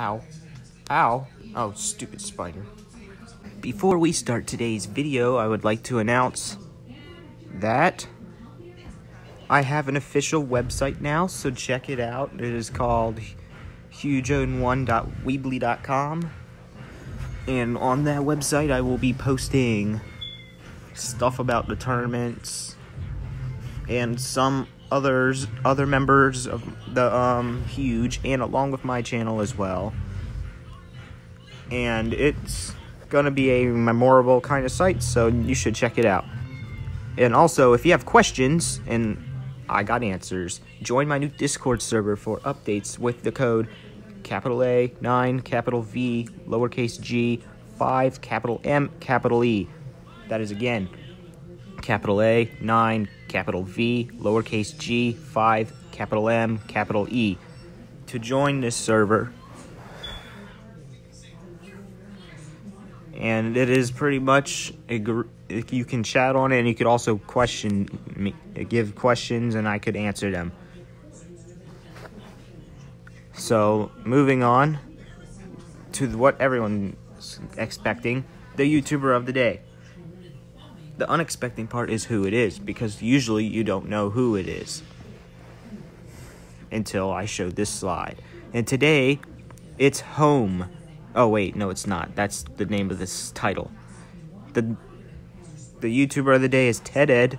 Ow. Ow. Oh, stupid spider. Before we start today's video, I would like to announce that I have an official website now, so check it out. It is called hugeoden1.weebly.com. And on that website, I will be posting stuff about the tournaments and some others other members of the um huge and along with my channel as well. And it's gonna be a memorable kind of site so you should check it out. And also if you have questions and i got answers join my new discord server for updates with the code capital a 9 capital v lowercase g 5 capital m capital e. That is again capital A, 9, capital V, lowercase g, 5, capital M, capital E. To join this server, and it is pretty much a you can chat on it and you could also question me give questions and i could answer them. So moving on to what everyone's expecting the youtuber of the day the unexpected part is who it is because usually you don't know who it is until I show this slide. And today it's home. Oh wait, no it's not. That's the name of this title. The the YouTuber of the day is TED-Ed,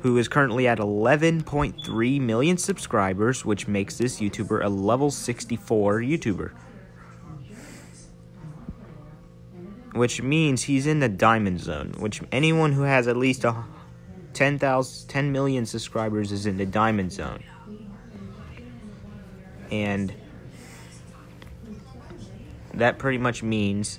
who is currently at 11.3 million subscribers, which makes this YouTuber a level 64 YouTuber. Which means he's in the diamond zone, which anyone who has at least a 10,000 10 million subscribers is in the diamond zone. And that pretty much means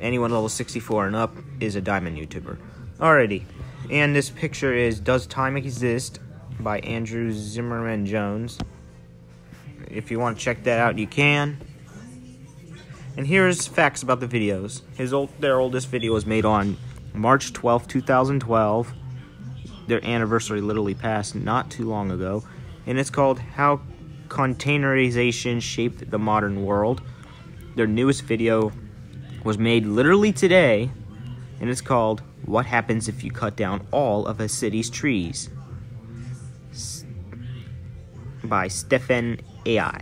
anyone level 64 and up is a diamond YouTuber. Alrighty. And this picture is Does Time Exist by Andrew Zimmerman Jones. If you want to check that out, you can. And here's facts about the videos. His old, their oldest video was made on March 12, 2012. Their anniversary literally passed not too long ago. And it's called How Containerization Shaped the Modern World. Their newest video was made literally today. And it's called What Happens If You Cut Down All of a City's Trees. By Stefan Al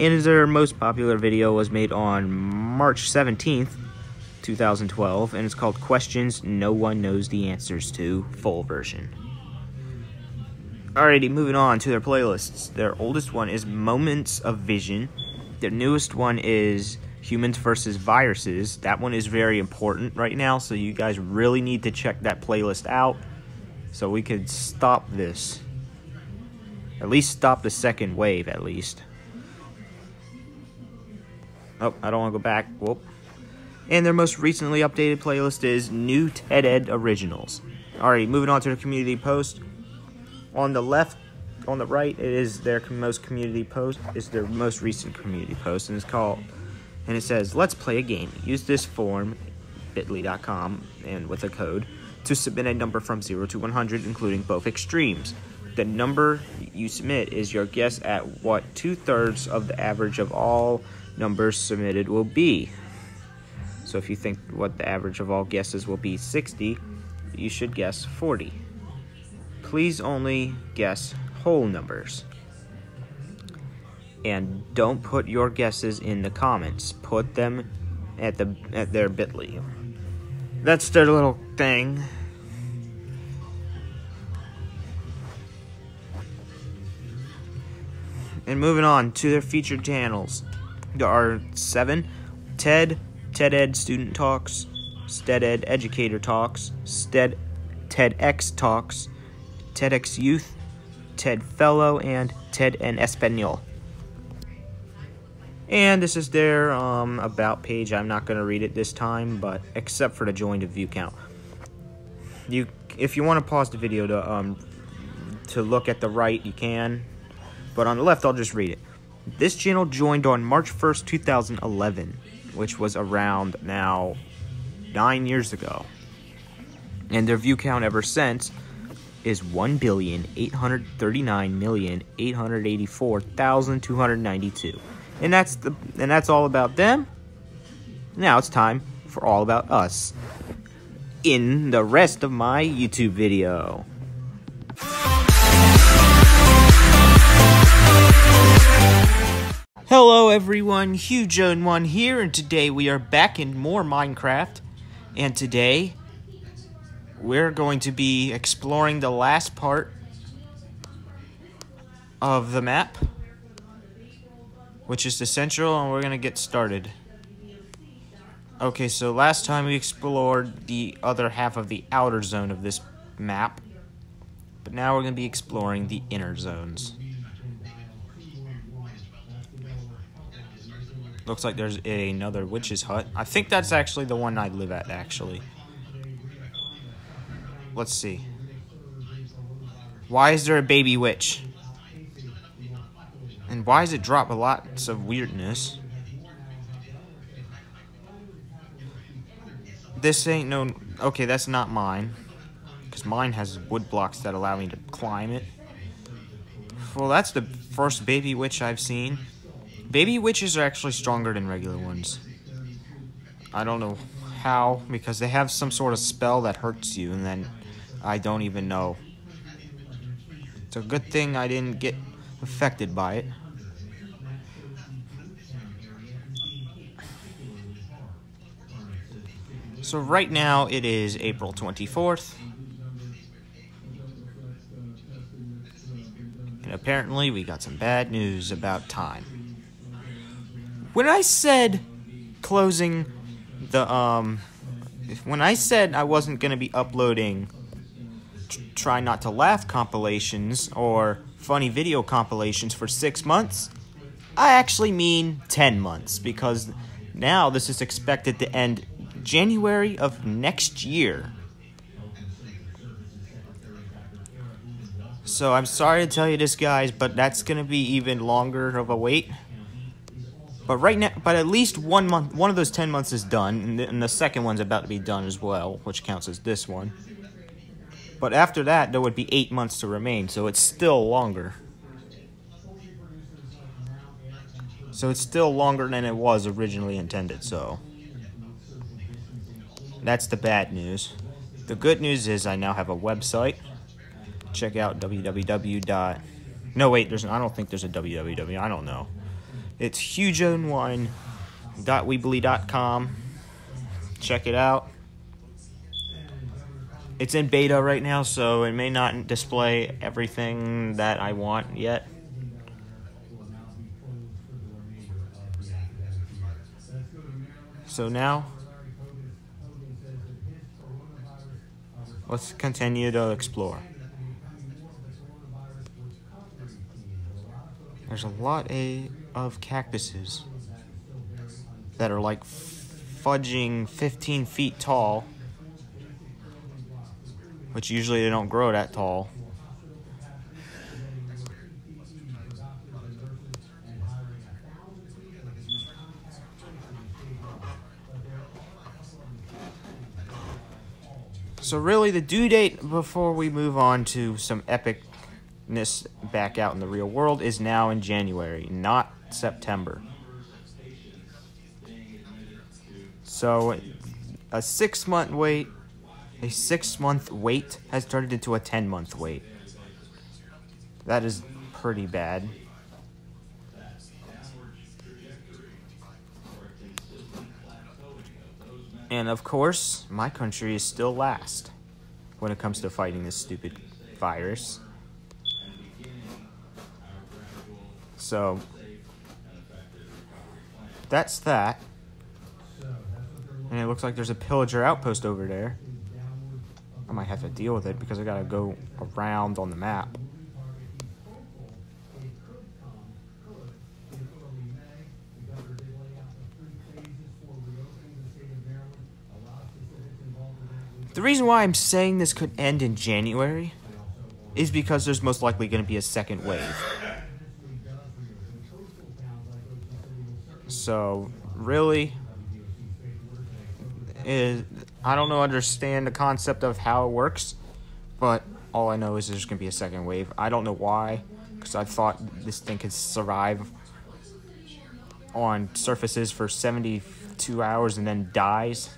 and their most popular video was made on March 17th, 2012, and it's called Questions No One Knows the Answers to, full version. Alrighty, moving on to their playlists. Their oldest one is Moments of Vision. Their newest one is Humans versus Viruses. That one is very important right now, so you guys really need to check that playlist out so we could stop this. At least stop the second wave, at least. Oh, I don't want to go back. Whoop. And their most recently updated playlist is New TED-Ed Originals. Alright, moving on to the community post. On the left, on the right, it is their most community post. It's their most recent community post, and it's called, and it says, "Let's play a game. Use this form, Bitly.com, and with a code to submit a number from zero to 100, including both extremes. The number you submit is your guess at what two thirds of the average of all." Numbers submitted will be. So if you think what the average of all guesses will be 60, you should guess 40. Please only guess whole numbers. And don't put your guesses in the comments. Put them at the at their bit.ly. That's their little thing. And moving on to their featured channels. There are seven TED, TED-Ed Student Talks, TED-Ed Educator Talks, STED, TEDx Talks, TEDx Youth, TED Fellow, and TED en Espanol. And this is their um, about page. I'm not going to read it this time, but except for the joined view count. You, if you want to pause the video to um, to look at the right, you can. But on the left, I'll just read it. This channel joined on March 1st, 2011, which was around now nine years ago. And their view count ever since is 1,839,884,292. And that's the and that's all about them. Now it's time for all about us in the rest of my YouTube video. Hello everyone, HugeOden1 here, and today we are back in more Minecraft. And today, we're going to be exploring the last part of the map, which is the central, and we're going to get started. Okay, so last time we explored the other half of the outer zone of this map, but now we're going to be exploring the inner zones. Looks like there's another witch's hut. I think that's actually the one I live at, actually. Let's see. Why is there a baby witch? And why does it drop a lots of weirdness? This ain't no... Okay, that's not mine. Because mine has wood blocks that allow me to climb it. Well, that's the first baby witch I've seen. Baby witches are actually stronger than regular ones. I don't know how, because they have some sort of spell that hurts you, and then I don't even know. It's a good thing I didn't get affected by it. So right now it is April 24th. And apparently we got some bad news about time. When I said closing the um when I said I wasn't going to be uploading try not to laugh compilations or funny video compilations for 6 months, I actually mean 10 months because now this is expected to end January of next year. So I'm sorry to tell you this guys, but that's going to be even longer of a wait. But right now, but at least one month, one of those 10 months is done, and the, and the second one's about to be done as well, which counts as this one. But after that, there would be eight months to remain, so it's still longer. So it's still longer than it was originally intended, so. That's the bad news. The good news is I now have a website. Check out www. No, wait, there's. I don't think there's a www. I don't know. It's hugeoden1.weebly.com. Check it out. It's in beta right now, so it may not display everything that I want yet. So now, let's continue to explore. There's a lot a of cactuses that are like fudging 15 feet tall, which usually they don't grow that tall. So really the due date before we move on to some epicness back out in the real world is now in January, not September. So a six month wait, a six month wait has turned into a 10 month wait. That is pretty bad. And of course, my country is still last when it comes to fighting this stupid virus. So, that's that. And it looks like there's a pillager outpost over there. I might have to deal with it because I gotta go around on the map. The reason why I'm saying this could end in January is because there's most likely going to be a second wave. So, really, is I don't know understand the concept of how it works, but all I know is there's gonna be a second wave. I don't know why, because I thought this thing could survive on surfaces for 72 hours and then dies?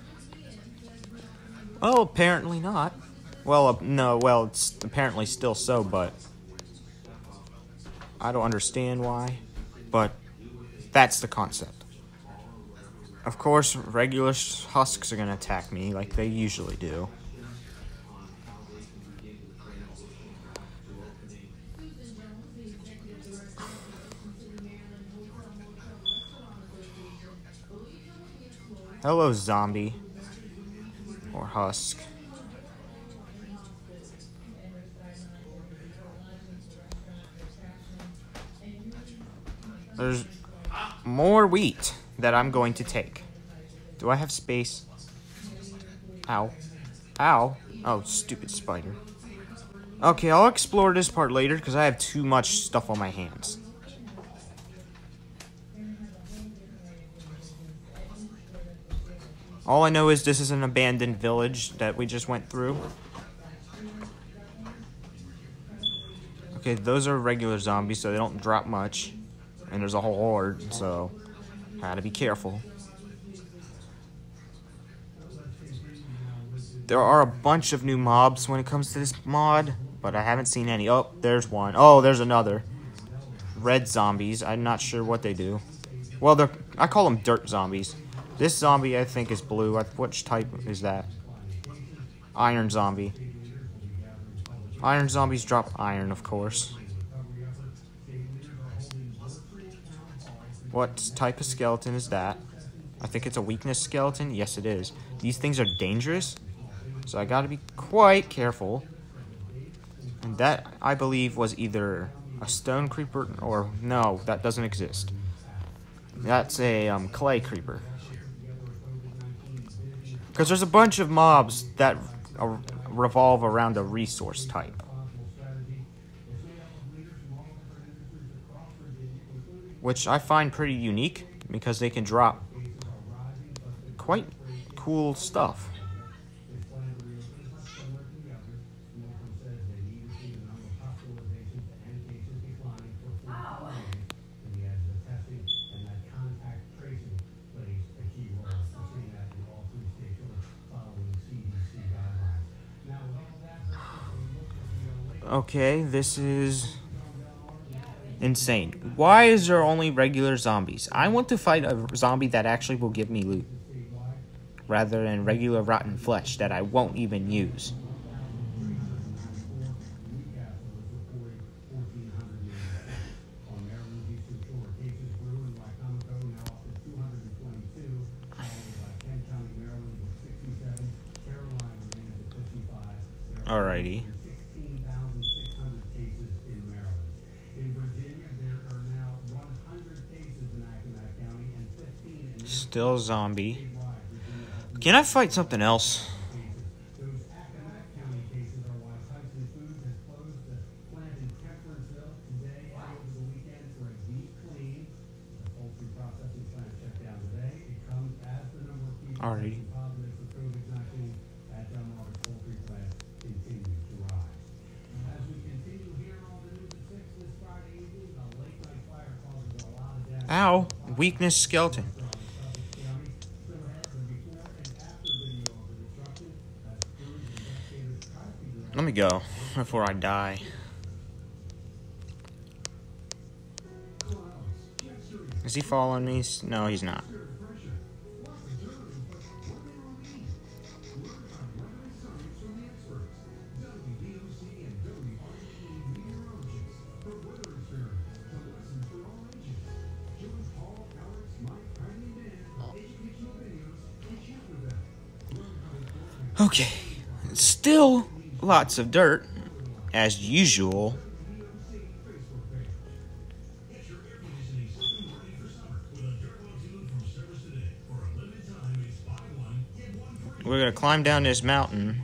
Well, apparently not. Well, uh, no, well, it's apparently still so, but I don't understand why. But that's the concept. Of course, regular husks are going to attack me like they usually do. Hello, zombie. Or husk. There's more wheat that I'm going to take. Do I have space? Ow. Ow. Oh, stupid spider. Okay, I'll explore this part later because I have too much stuff on my hands. All I know is this is an abandoned village that we just went through. Okay, those are regular zombies, so they don't drop much. And there's a whole horde, so gotta be careful. There are a bunch of new mobs when it comes to this mod, but I haven't seen any. Oh, there's one. Oh, there's another. Red zombies. I'm not sure what they do. Well, they're I call them dirt zombies. This zombie, I think, is blue. Which type is that? Iron zombie. Iron zombies drop iron, of course. What type of skeleton is that? I think it's a weakness skeleton. Yes, it is. These things are dangerous, so I gotta be quite careful. And that, I believe, was either a stone creeper or... No, that doesn't exist. That's a um, clay creeper. Because there's a bunch of mobs that revolve around a resource type. Which I find pretty unique because they can drop quite cool stuff. Okay, this is insane. Why is there only regular zombies? I want to fight a zombie that actually will give me loot. Rather than regular rotten flesh that I won't even use. Alrighty. Still zombie. Can I fight something else? Alrighty. Ow, weakness skeleton. Go before I die. Is he following me? No, he's not. Okay. Still lots of dirt, as usual. We're going to climb down this mountain.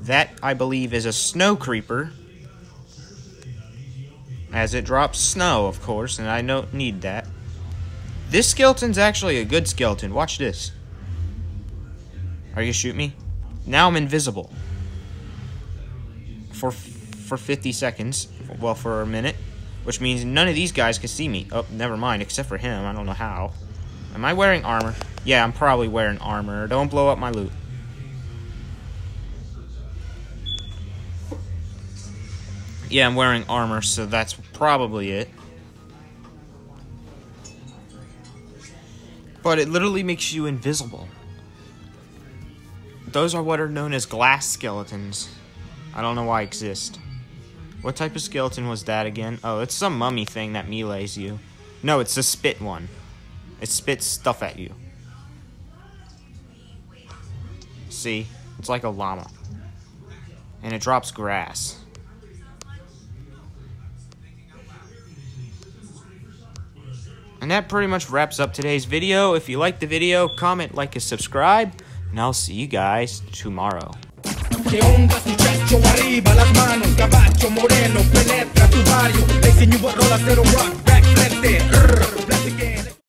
That, I believe, is a snow creeper. As it drops snow, of course, and I don't need that. This skeleton's actually a good skeleton. Watch this. Are you gonna shoot me? Now I'm invisible. For for 50 seconds. Well, for a minute. Which means none of these guys can see me. Oh, never mind, except for him. I don't know how. Am I wearing armor? Yeah, I'm probably wearing armor. Don't blow up my loot. Yeah, I'm wearing armor, so that's probably it. But it literally makes you invisible. Those are what are known as glass skeletons. I don't know why I exist. What type of skeleton was that again? Oh, it's some mummy thing that melees you. No, it's a spit one. It spits stuff at you. See? It's like a llama. And it drops grass. And that pretty much wraps up today's video. If you liked the video, comment, like, and subscribe. And I'll see you guys tomorrow. ¿Qué onda? Arriba las manos, moreno, penetra tu barrio. rock, back frente.